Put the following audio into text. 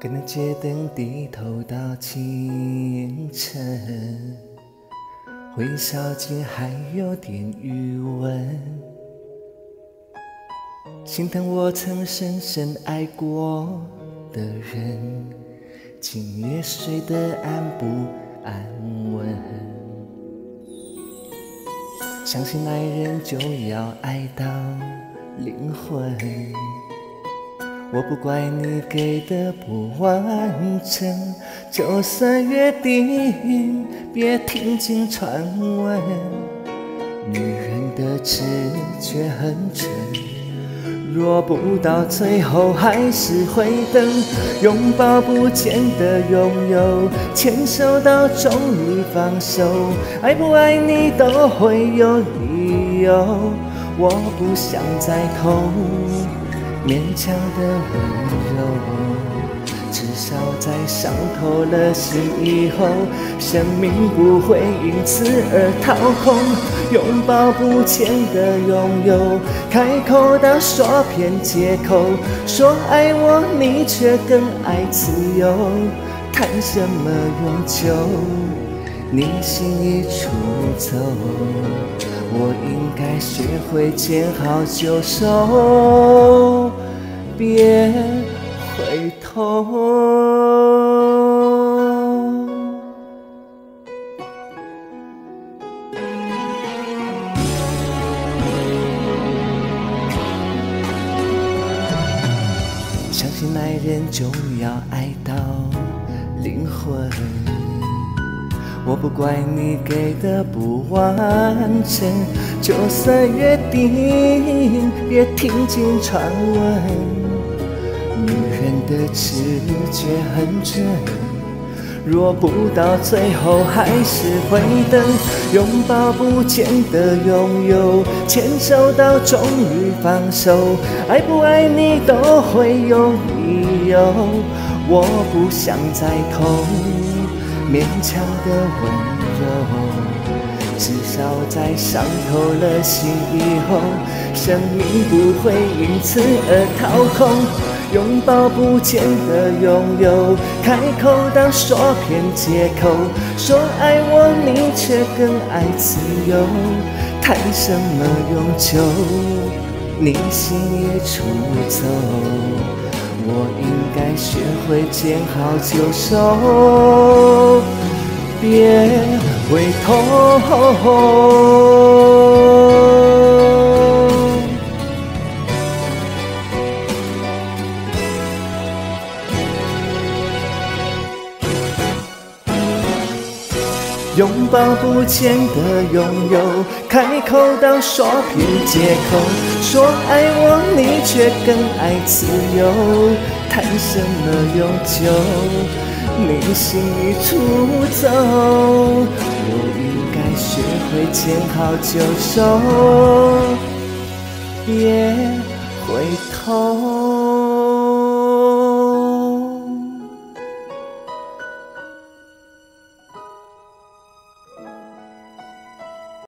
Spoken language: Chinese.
跟着街灯低头到清晨，回想间还有点余温，心疼我曾深深爱过的人，今夜睡得安不安稳？相信爱人就要爱到灵魂。我不怪你给的不完整，就算约定，别听进传闻。女人的直觉很准，若不到最后还是会等。拥抱不见得拥有，牵手到终于放手。爱不爱你都会有理由，我不想再痛。勉强的温柔，至少在伤透了心以后，生命不会因此而掏空。拥抱不见的拥有，开口到说遍借口，说爱我你却更爱自由，谈什么永久？你心已出走，我应该学会见好就收，别回头。相信爱人就要爱到灵魂。我不怪你给的不完整，就算约定，也听进传闻。女人的直觉很准，若不到最后还是会等。拥抱不见得拥有，牵手到终于放手。爱不爱你都会有理由，我不想再痛。勉强的温柔，至少在伤透了心以后，生命不会因此而掏空。拥抱不见得拥有，开口当说遍借口，说爱我你却更爱自由，谈什么永久？你心也出走。我应该学会见好就收，别回头。拥抱不见的拥有，开口当说遍借口，说爱我你却更爱自由，谈什么永久？你心已出走，我应该学会见好就收，别回头。